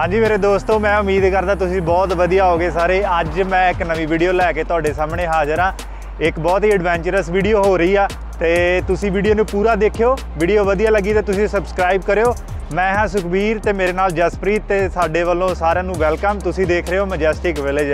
ਹਾਂਜੀ ਮੇਰੇ ਦੋਸਤੋ, ਮੈਂ ਉਮੀਦ ਕਰਦਾ ਤੁਸੀਂ ਬਹੁਤ ਵਧੀਆ ਹੋਗੇ ਸਾਰੇ। ਅੱਜ ਮੈਂ ਇੱਕ ਨਵੀਂ ਵੀਡੀਓ ਲੈ ਕੇ ਤੁਹਾਡੇ ਸਾਹਮਣੇ ਹਾਜ਼ਰ ਹਾਂ। ਇੱਕ ਬਹੁਤ ਹੀ ਐਡਵੈਂਚਰਸ ਵੀਡੀਓ ਹੋ ਰਹੀ ਆ ਤੇ ਤੁਸੀਂ ਵੀਡੀਓ ਨੂੰ ਪੂਰਾ ਦੇਖਿਓ। ਵੀਡੀਓ ਵਧੀਆ ਲੱਗੀ ਤਾਂ ਤੁਸੀਂ ਸਬਸਕ੍ਰਾਈਬ ਕਰਿਓ। ਮੈਂ ਹਾਂ ਸੁਖਬੀਰ ਤੇ ਮੇਰੇ ਨਾਲ ਜਸਪ੍ਰੀਤ ਤੇ ਸਾਡੇ ਵੱਲੋਂ ਸਾਰਿਆਂ ਨੂੰ ਵੈਲਕਮ ਤੁਸੀਂ ਦੇਖ ਰਹੇ ਹੋ ਮੈਜੈਸਟਿਕ ਵਿਲੇਜ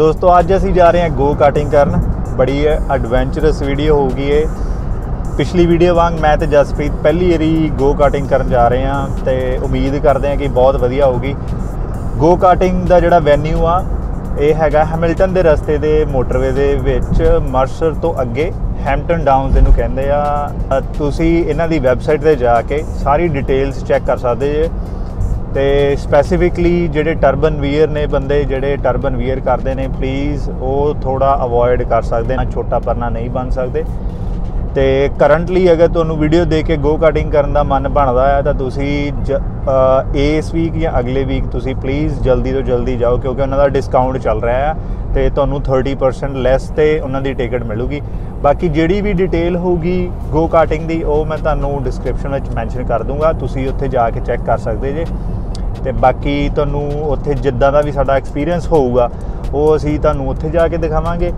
ਦੋਸਤੋ, ਅੱਜ ਅਸੀਂ ਜਾ ਰਹੇ ਹਾਂ ਗੋ ਕਾਟਿੰਗ ਕਰਨ। ਬੜੀ ਐਡਵੈਂਚਰਸ ਵੀਡੀਓ ਹੋਊਗੀ ਇਹ। ਪਿਛਲੀ ਵੀਡੀਓ ਵਾਂਗ ਮੈਂ ਤੇ ਜਸਪ੍ਰੀਤ ਪਹਿਲੀ ਵਾਰੀ ਗੋ ਕਾਟਿੰਗ ਕਰਨ ਜਾ ਰਹੇ ਹਾਂ ਤੇ ਉਮੀਦ ਕਰਦੇ ਹਾਂ ਕਿ ਬਹੁਤ ਵਧੀਆ ਹੋਊਗੀ। ਗੋ ਕਾਟਿੰਗ ਦਾ ਜਿਹੜਾ ਵੈਨਿਊ ਆ, ਇਹ ਹੈਗਾ ਹੈਮਿਲਟਨ ਦੇ ਰਸਤੇ ਦੇ ਮੋਟਰਵੇ ਦੇ ਵਿੱਚ ਮਰਸਰ ਤੋਂ ਅੱਗੇ ਹੈਮਟਨ ਡਾਊਨਸ ਇਹਨੂੰ ਕਹਿੰਦੇ ਆ। ਤੁਸੀਂ ਇਹਨਾਂ ਦੀ ਵੈਬਸਾਈਟ ਤੇ ਜਾ ਕੇ ਸਾਰੀ ਡਿਟੇਲਸ ਚੈੱਕ ਕਰ ਸਕਦੇ ਜੇ। ਤੇ ਸਪੈਸੀਫਿਕਲੀ ਜਿਹੜੇ ਟਰਬਨ ਵੀਅਰ ਨੇ ਬੰਦੇ, ਜਿਹੜੇ ਟਰਬਨ ਵੀਅਰ ਕਰਦੇ ਨੇ ਪਲੀਜ਼ ਉਹ ਥੋੜਾ ਅਵੋਇਡ ਕਰ ਸਕਦੇ ਨੇ, ਛੋਟਾ ਪਰਨਾ ਨਹੀਂ ਬਣ ਸਕਦੇ। ਤੇ ਕਰੰਟਲੀ ਅਗਰ ਤੁਹਾਨੂੰ ਵੀਡੀਓ ਦੇਖ ਕੇ ਗੋ ਕਟਿੰਗ ਕਰਨ ਦਾ ਮਨ ਬਣਦਾ ਹੈ, ਤਾਂ ਤੁਸੀਂ ਜ- ਇਸ ਵੀਕ ਜਾਂ ਅਗਲੇ ਵੀਕ ਤੁਸੀਂ ਪਲੀਜ਼ ਜਲਦੀ ਤੋਂ ਜਲਦੀ ਜਾਓ, ਕਿਉਂਕਿ ਉਹਨਾਂ ਦਾ ਡਿਸਕਾਊਂਟ ਚੱਲ ਰਿਹਾ ਹੈ ਤੇ ਤੁਹਾਨੂੰ 30% ਲੈਸ ਤੇ ਉਹਨਾਂ ਦੀ ਟਿਕਟ ਮਿਲੂਗੀ। ਬਾਕੀ ਜਿਹੜੀ ਵੀ ਡਿਟੇਲ ਹੋਊਗੀ ਗੋ ਕਾਟਿੰਗ ਦੀ, ਉਹ ਮੈਂ ਤੁਹਾਨੂੰ ਡਿਸਕ੍ਰਿਪਸ਼ਨ ਵਿੱਚ ਮੈਂਸ਼ਨ ਕਰ ਦੂੰਗਾ। ਤੁਸੀਂ ਉੱਥੇ ਜਾ ਕੇ ਚੈੱਕ ਕਰ ਸਕਦੇ ਜੇ। ਤੇ ਬਾਕੀ ਤੁਹਾਨੂੰ ਉੱਥੇ ਜਿੱਦਾਂ ਦਾ ਵੀ ਸਾਡਾ ਐਕਸਪੀਰੀਅੰਸ ਹੋਊਗਾ, ਉਹ ਅਸੀਂ ਤੁਹਾਨੂੰ ਉੱਥੇ ਜਾ ਕੇ ਦਿਖਾਵਾਂਗੇ।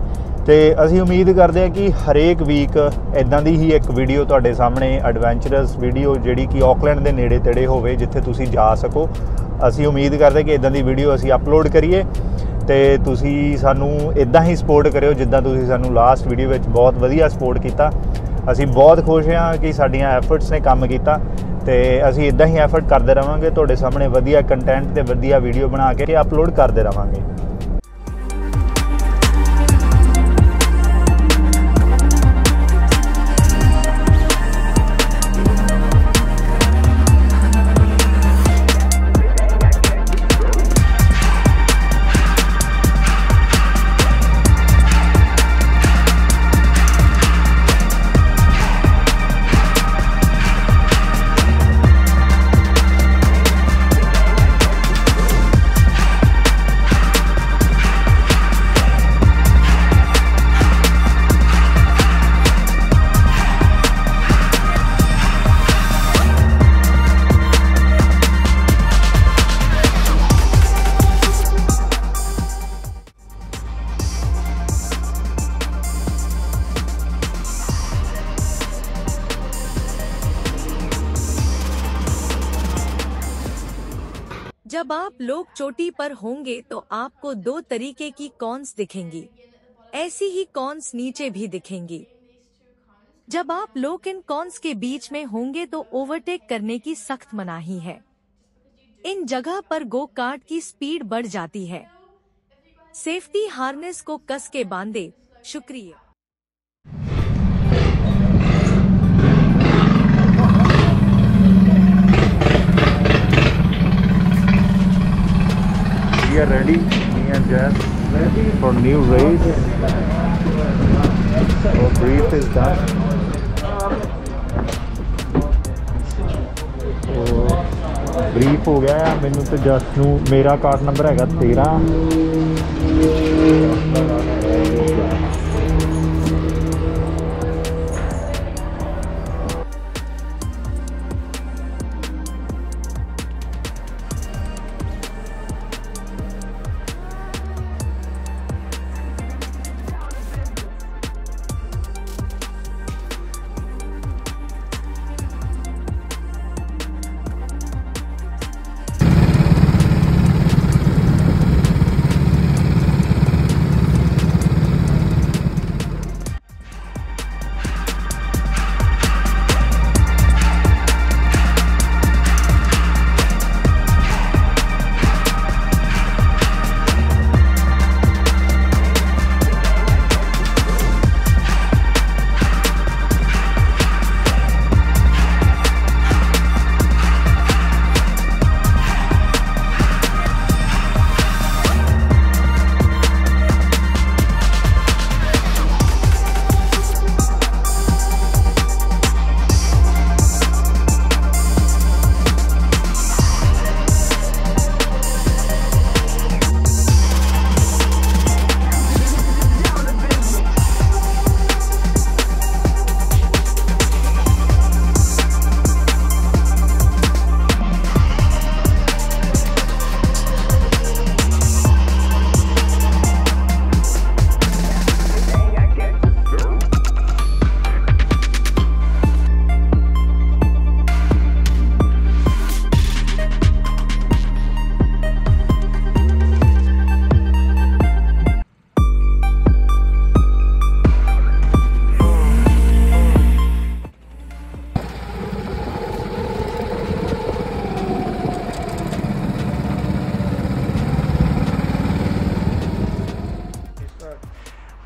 ਤੇ ਅਸੀਂ ਉਮੀਦ ਕਰਦੇ ਹਾਂ ਕਿ ਹਰੇਕ ਵੀਕ ਇਦਾਂ ਦੀ ਹੀ ਇੱਕ ਵੀਡੀਓ ਤੁਹਾਡੇ ਸਾਹਮਣੇ ਐਡਵੈਂਚਰਸ ਵੀਡੀਓ ਜਿਹੜੀ ਕਿ ਆਕਲੈਂਡ ਦੇ ਨੇੜੇ ਤੇੜੇ ਹੋਵੇ, ਜਿੱਥੇ ਤੁਸੀਂ ਜਾ ਸਕੋ। ਅਸੀਂ ਉਮੀਦ ਕਰਦੇ ਕਿ ਇਦਾਂ ਦੀ ਵੀਡੀਓ ਅਸੀਂ ਅਪਲੋਡ ਕਰੀਏ। ਤੇ ਤੁਸੀਂ ਸਾਨੂੰ ਇਦਾਂ ਹੀ ਸਪੋਰਟ ਕਰਿਓ ਜਿੱਦਾਂ ਤੁਸੀਂ ਸਾਨੂੰ ਲਾਸਟ ਵੀਡੀਓ ਵਿੱਚ ਬਹੁਤ ਵਧੀਆ ਸਪੋਰਟ ਕੀਤਾ। ਅਸੀਂ ਬਹੁਤ ਖੁਸ਼ ਹਾਂ ਕਿ ਸਾਡੀਆਂ ਐਫਰਟਸ ਨੇ ਕੰਮ ਕੀਤਾ। ਤੇ ਅਸੀਂ ਇਦਾਂ ਹੀ ਐਫਰਟ ਕਰਦੇ ਰਵਾਂਗੇ, ਤੁਹਾਡੇ ਸਾਹਮਣੇ ਵਧੀਆ ਕੰਟੈਂਟ ਤੇ ਵਧੀਆ ਵੀਡੀਓ ਬਣਾ ਕੇ ਅਪਲੋਡ ਕਰਦੇ ਰਵਾਂਗੇ। जब आप लोग चोटी पर होंगे तो आपको दो तरीके की कॉन्स दिखेंगी। ऐसी ही कॉन्स नीचे भी दिखेंगी। जब आप लोग इन कॉन्स के बीच में होंगे तो ओवरटेक करने की सख्त मनाही है। इन जगह पर गो कार्ट की स्पीड बढ़ जाती है। सेफ्टी हार्नेस को कस के बांधे। शुक्रिया। We are ready, me and Jess, for new race. Our brief is done. Brief ਹੋ ਗਿਆ ਆ ਮੈਨੂੰ ਤੇ ਜਸ ਨੂੰ ਮੇਰਾ ਕਾਰਡ ਨੰਬਰ ਹੈਗਾ 13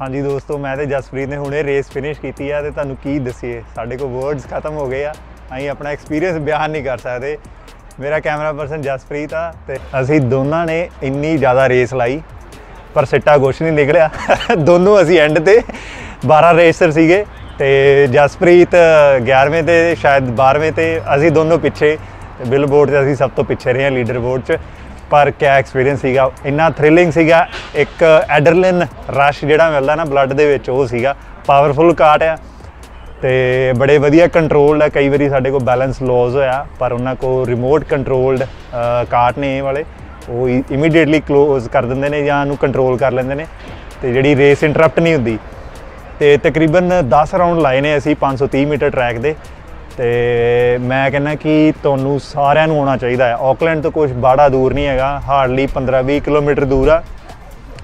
ਹਾਂਜੀ ਦੋਸਤੋ, ਮੈਂ ਤੇ ਜਸਪ੍ਰੀਤ ਨੇ ਹੁਣੇ ਰੇਸ ਫਿਨਿਸ਼ ਕੀਤੀ ਆ ਤੇ ਤੁਹਾਨੂੰ ਕੀ ਦਸੀਏ? ਸਾਡੇ ਕੋਲ ਵਰਡਸ ਖਤਮ ਹੋ ਗਏ ਆ। ਅਸੀਂ ਆਪਣਾ ਐਕਸਪੀਰੀਅੰਸ ਬਿਆਨ ਨਹੀਂ ਕਰ ਸਕਦੇ। ਮੇਰਾ ਕੈਮਰਾ ਪਰਸਨ ਜਸਪ੍ਰੀਤ ਆ ਤੇ ਅਸੀਂ ਦੋਨਾਂ ਨੇ ਇੰਨੀ ਜ਼ਿਆਦਾ ਰੇਸ ਲਾਈ, ਪਰ ਸਿੱਟਾ ਕੁਛ ਨਹੀਂ ਨਿਕਲਿਆ। ਦੋਨੋਂ ਅਸੀਂ ਐਂਡ ਤੇ 12 ਰੇਸਰ ਸੀਗੇ ਤੇ ਜਸਪ੍ਰੀਤ 11ਵੇਂ ਤੇ, ਸ਼ਾਇਦ 12ਵੇਂ ਤੇ ਅਸੀਂ ਦੋਨੋਂ ਪਿੱਛੇ। ਬਿਲ ਬੋਰਡ ਤੇ ਅਸੀਂ ਸਭ ਤੋਂ ਪਿੱਛੇ ਰਹੇ ਹਾਂ ਲੀਡਰ ਬੋਰਡ 'ਚ। ਪਰ ਕਿਆ ਐਕਸਪੀਰੀਅੰਸ ਸੀਗਾ। ਇੰਨਾ ਥ੍ਰਿਲਿੰਗ ਸੀਗਾ। ਇੱਕ ਐਡਰਲਿਨ ਰਸ਼ ਜਿਹੜਾ ਮਿਲਦਾ ਨਾ ਬਲੱਡ ਦੇ ਵਿੱਚ, ਉਹ ਸੀਗਾ। ਪਾਵਰਫੁਲ ਕਾਟ ਆ। ਤੇ ਬੜੇ ਵਧੀਆ ਕੰਟਰੋਲਡ ਆ। ਕਈ ਵਾਰੀ ਸਾਡੇ ਕੋਲ ਬੈਲੈਂਸ ਲੌਸ ਹੋਇਆ, ਪਰ ਉਹਨਾਂ ਕੋਲ ਰਿਮੋਟ ਕੰਟਰੋਲਡ ਕਾਟ ਨੇ ਇਹ ਵਾਲੇ। ਉਹ ਇਮੀਡੀਏਟਲੀ ক্লোਜ਼ ਕਰ ਦਿੰਦੇ ਨੇ ਜਾਂ ਉਹਨੂੰ ਕੰਟਰੋਲ ਕਰ ਲੈਂਦੇ ਨੇ। ਤੇ ਜਿਹੜੀ ਰੇਸ ਇੰਟਰਰਪਟ ਨਹੀਂ ਹੁੰਦੀ। ਤੇ ਤਕਰੀਬਨ 10 ਰਾਉਂਡ ਲਾਏ ਨੇ ਅਸੀਂ 530 ਮੀਟਰ ਟਰੈਕ ਦੇ। ਤੇ ਮੈਂ ਕਹਿੰਦਾ ਕਿ ਤੁਹਾਨੂੰ ਸਾਰਿਆਂ ਨੂੰ ਆਉਣਾ ਚਾਹੀਦਾ ਹੈ। ਆਕਲੈਂਡ ਤੋਂ ਕੁਝ ਬਾੜਾ ਦੂਰ ਨਹੀਂ ਹੈਗਾ, ਹਾਰਡਲੀ 15-20 ਕਿਲੋਮੀਟਰ ਦੂਰ ਆ।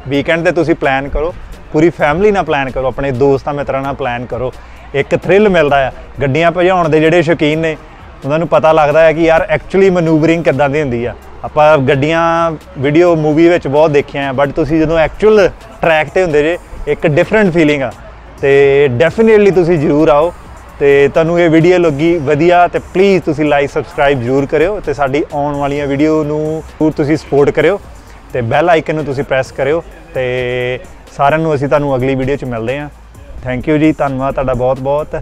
ਵੀਕਐਂਡ ਤੇ ਤੁਸੀਂ ਪਲਾਨ ਕਰੋ, ਪੂਰੀ ਫੈਮਿਲੀ ਨਾਲ ਪਲਾਨ ਕਰੋ, ਆਪਣੇ ਦੋਸਤਾਂ ਮਿੱਤਰਾਂ ਨਾਲ ਪਲਾਨ ਕਰੋ। ਇੱਕ ਥ੍ਰਿਲ ਮਿਲਦਾ ਆ। ਗੱਡੀਆਂ ਭਜਾਉਣ ਦੇ ਜਿਹੜੇ ਸ਼ੌਕੀਨ ਨੇ, ਉਹਨਾਂ ਨੂੰ ਪਤਾ ਲੱਗਦਾ ਹੈ ਕਿ ਯਾਰ ਐਕਚੁਅਲੀ ਮੈਨੂਵਰਿੰਗ ਕਿੱਦਾਂ ਦੀ ਹੁੰਦੀ ਆ। ਆਪਾਂ ਗੱਡੀਆਂ ਵੀਡੀਓ ਮੂਵੀ ਵਿੱਚ ਬਹੁਤ ਦੇਖਿਆ ਹੈ ਬਟ ਤੁਸੀਂ ਜਦੋਂ ਐਕਚੁਅਲ ਟਰੈਕ ਤੇ ਹੁੰਦੇ ਜੇ, ਇੱਕ ਡਿਫਰੈਂਟ ਫੀਲਿੰਗ ਆ। ਤੇ ਡੈਫੀਨਿਟਲੀ ਤੁਸੀਂ ਜ਼ਰੂਰ ਆਓ। ਤੇ ਤੁਹਾਨੂੰ ਇਹ ਵੀਡੀਓ ਲੱਗੀ ਵਧੀਆ, ਤੇ ਪਲੀਜ਼ ਤੁਸੀਂ ਲਾਈਕ ਸਬਸਕ੍ਰਾਈਬ ਜ਼ਰੂਰ ਕਰਿਓ ਤੇ ਸਾਡੀ ਆਉਣ ਵਾਲੀਆਂ ਵੀਡੀਓ ਨੂੰ ਜ਼ਰੂਰ ਤੁਸੀਂ ਸਪੋਰਟ ਕਰਿਓ ਤੇ ਬੈਲ ਆਈਕਨ ਨੂੰ ਤੁਸੀਂ ਪ੍ਰੈਸ ਕਰਿਓ ਤੇ ਸਾਰਿਆਂ ਨੂੰ ਅਸੀਂ ਤੁਹਾਨੂੰ ਅਗਲੀ ਵੀਡੀਓ 'ਚ ਮਿਲਦੇ ਹਾਂ। ਥੈਂਕ ਯੂ ਜੀ, ਧੰਨਵਾਦ ਤੁਹਾਡਾ ਬਹੁਤ ਬਹੁਤ